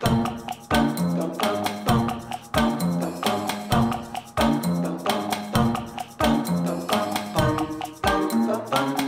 Bum, bum. bum.